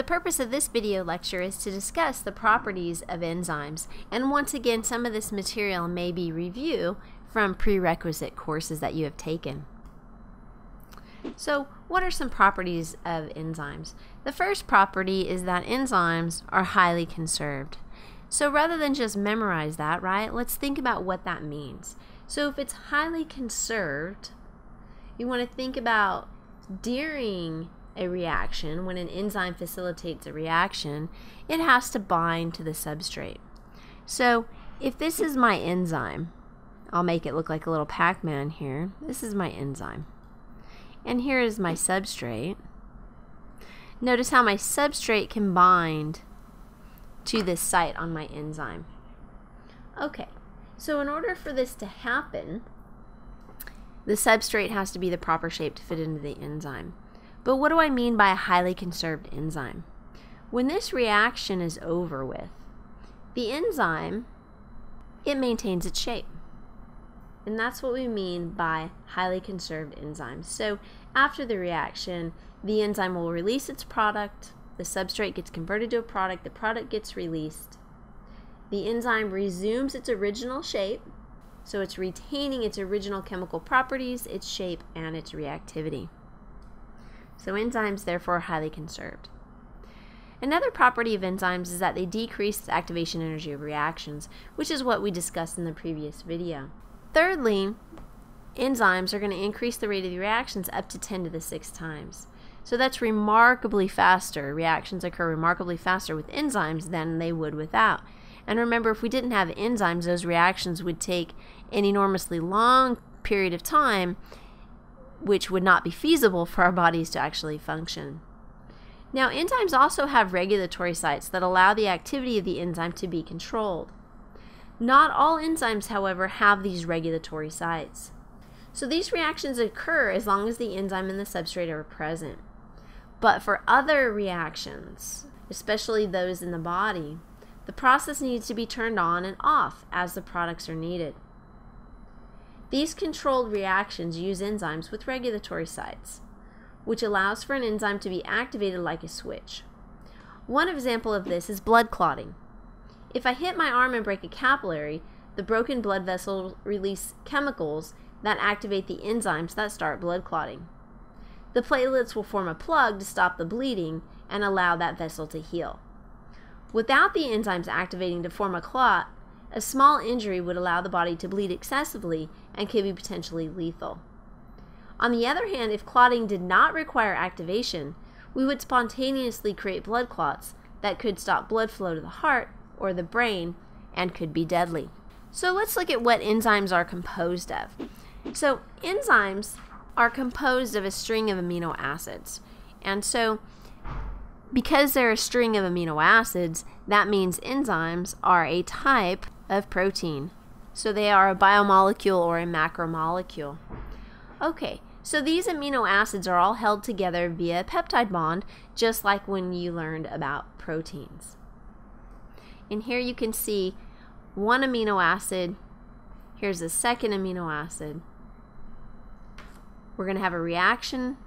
The purpose of this video lecture is to discuss the properties of enzymes, and once again some of this material may be review from prerequisite courses that you have taken. So what are some properties of enzymes? The first property is that enzymes are highly conserved. So rather than just memorize that, right, let's think about what that means. So if it's highly conserved, you want to think about during a reaction, when an enzyme facilitates a reaction, it has to bind to the substrate. So if this is my enzyme, I'll make it look like a little Pac-Man here. This is my enzyme. And here is my substrate. Notice how my substrate can bind to this site on my enzyme. Okay, so in order for this to happen, the substrate has to be the proper shape to fit into the enzyme. But what do I mean by a highly conserved enzyme? When this reaction is over with, the enzyme, it maintains its shape. And that's what we mean by highly conserved enzymes. So after the reaction, the enzyme will release its product, the substrate gets converted to a product, the product gets released. The enzyme resumes its original shape, so it's retaining its original chemical properties, its shape, and its reactivity. So enzymes therefore are highly conserved. Another property of enzymes is that they decrease the activation energy of reactions, which is what we discussed in the previous video. Thirdly, enzymes are going to increase the rate of the reactions up to 10 to the 6 times. So that's remarkably faster. Reactions occur remarkably faster with enzymes than they would without. And remember, if we didn't have enzymes, those reactions would take an enormously long period of time, which would not be feasible for our bodies to actually function. Now, enzymes also have regulatory sites that allow the activity of the enzyme to be controlled. Not all enzymes, however, have these regulatory sites. So these reactions occur as long as the enzyme and the substrate are present. But for other reactions, especially those in the body, the process needs to be turned on and off as the products are needed. These controlled reactions use enzymes with regulatory sites, which allows for an enzyme to be activated like a switch. One example of this is blood clotting. If I hit my arm and break a capillary, the broken blood vessels release chemicals that activate the enzymes that start blood clotting. The platelets will form a plug to stop the bleeding and allow that vessel to heal. Without the enzymes activating to form a clot, a small injury would allow the body to bleed excessively and could be potentially lethal. On the other hand, if clotting did not require activation, we would spontaneously create blood clots that could stop blood flow to the heart or the brain and could be deadly. So let's look at what enzymes are composed of. So enzymes are composed of a string of amino acids. And so because they're a string of amino acids, that means enzymes are a type of protein. So they are a biomolecule or a macromolecule. Okay, so these amino acids are all held together via a peptide bond, just like when you learned about proteins. And here you can see one amino acid. Here's the second amino acid. We're going to have a reaction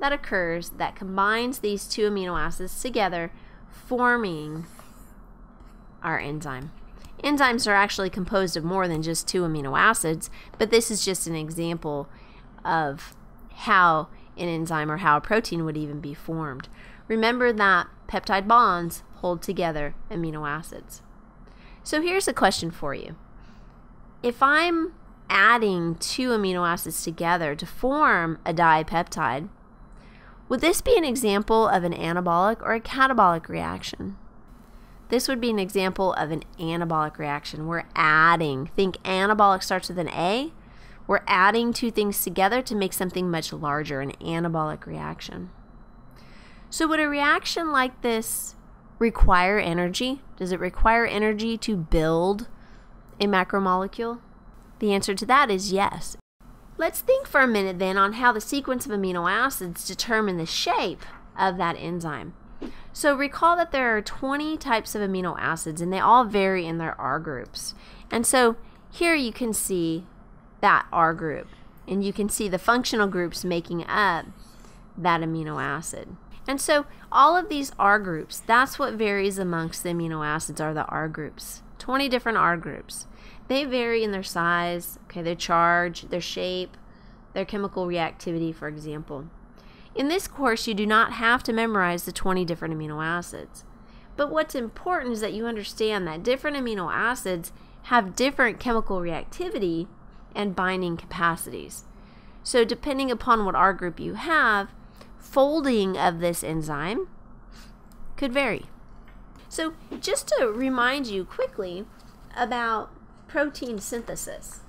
that occurs that combines these two amino acids together, forming our enzyme. Enzymes are actually composed of more than just two amino acids, but this is just an example of how an enzyme or how a protein would even be formed. Remember that peptide bonds hold together amino acids. So here's a question for you. If I'm adding two amino acids together to form a dipeptide, would this be an example of an anabolic or a catabolic reaction? This would be an example of an anabolic reaction. We're adding. Think anabolic starts with an A. We're adding two things together to make something much larger, an anabolic reaction. So would a reaction like this require energy? Does it require energy to build a macromolecule? The answer to that is yes. Let's think for a minute then on how the sequence of amino acids determine the shape of that enzyme. So recall that there are 20 types of amino acids and they all vary in their R groups. And so here you can see that R group and you can see the functional groups making up that amino acid. And so all of these R groups, that's what varies amongst the amino acids are the R groups. 20 different R groups. They vary in their size, okay, their charge, their shape, their chemical reactivity, for example. In this course, you do not have to memorize the 20 different amino acids. But what's important is that you understand that different amino acids have different chemical reactivity and binding capacities. So, depending upon what R group you have, folding of this enzyme could vary. So, just to remind you quickly about protein synthesis.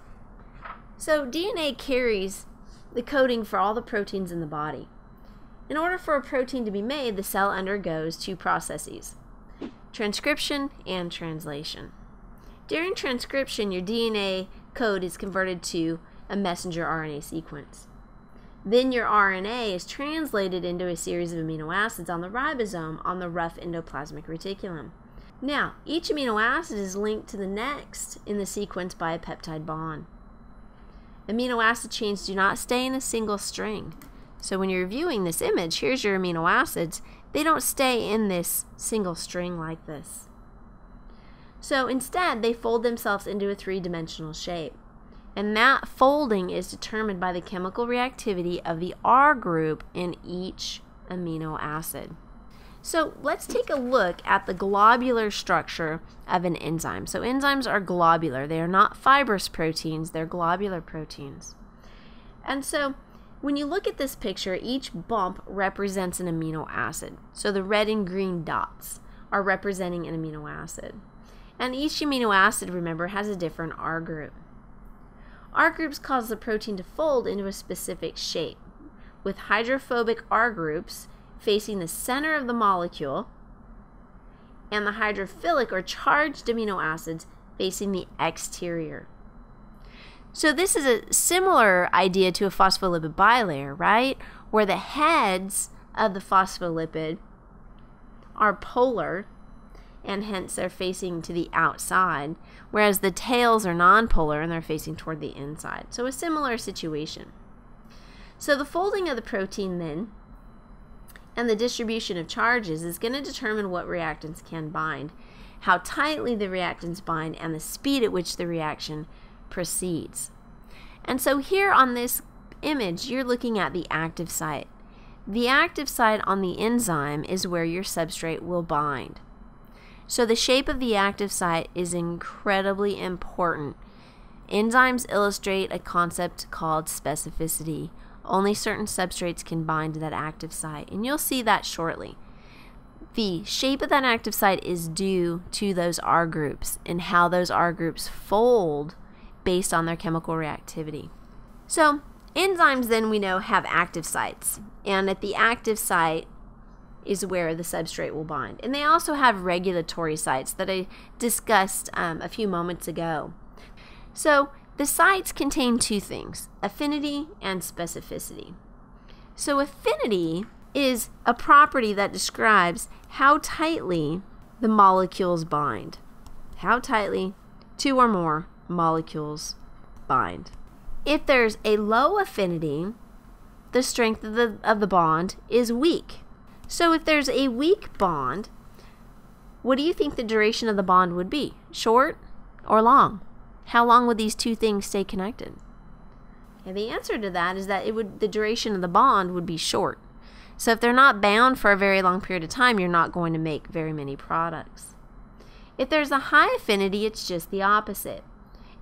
So, DNA carries the coding for all the proteins in the body. In order for a protein to be made, the cell undergoes two processes transcription and translation. During transcription, your DNA code is converted to a messenger RNA sequence. Then your RNA is translated into a series of amino acids on the ribosome on the rough endoplasmic reticulum. Now, each amino acid is linked to the next in the sequence by a peptide bond. Amino acid chains do not stay in a single string. So when you're viewing this image, here's your amino acids. They don't stay in this single string like this. So instead, they fold themselves into a three-dimensional shape. And that folding is determined by the chemical reactivity of the R group in each amino acid. So let's take a look at the globular structure of an enzyme. So enzymes are globular. They are not fibrous proteins, they're globular proteins. And so when you look at this picture, each bump represents an amino acid. So the red and green dots are representing an amino acid. And each amino acid, remember, has a different R group. R groups cause the protein to fold into a specific shape, with hydrophobic R groups facing the center of the molecule and the hydrophilic or charged amino acids facing the exterior. So this is a similar idea to a phospholipid bilayer, right? Where the heads of the phospholipid are polar and hence they're facing to the outside, whereas the tails are nonpolar and they're facing toward the inside. So a similar situation. So the folding of the protein then and the distribution of charges is going to determine what reactants can bind, how tightly the reactants bind, and the speed at which the reaction proceeds. And so here on this image, you're looking at the active site. The active site on the enzyme is where your substrate will bind. So the shape of the active site is incredibly important. Enzymes illustrate a concept called specificity. Only certain substrates can bind to that active site, and you'll see that shortly. The shape of that active site is due to those R groups and how those R groups fold based on their chemical reactivity. So, enzymes then we know have active sites, and at the active site is where the substrate will bind. And they also have regulatory sites that I discussed um, a few moments ago. So, the sites contain two things affinity and specificity. So, affinity is a property that describes how tightly the molecules bind. How tightly two or more molecules bind. If there's a low affinity, the strength of the, of the bond is weak. So if there's a weak bond, what do you think the duration of the bond would be? Short or long? How long would these two things stay connected? And the answer to that is that it would the duration of the bond would be short. So if they're not bound for a very long period of time, you're not going to make very many products. If there's a high affinity, it's just the opposite.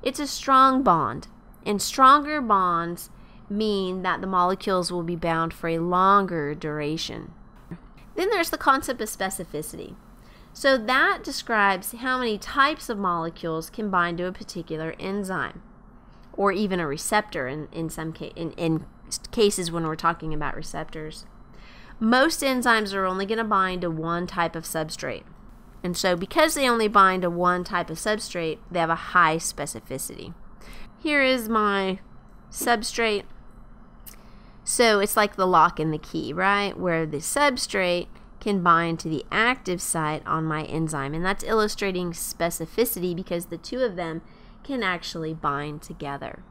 It's a strong bond, and stronger bonds mean that the molecules will be bound for a longer duration. Then there's the concept of specificity. So that describes how many types of molecules can bind to a particular enzyme or even a receptor in, in some ca- in, in cases when we're talking about receptors. Most enzymes are only going to bind to one type of substrate. And so because they only bind to one type of substrate, they have a high specificity. Here is my substrate. So it's like the lock and the key, right? Where the substrate can bind to the active site on my enzyme. And that's illustrating specificity because the two of them can actually bind together.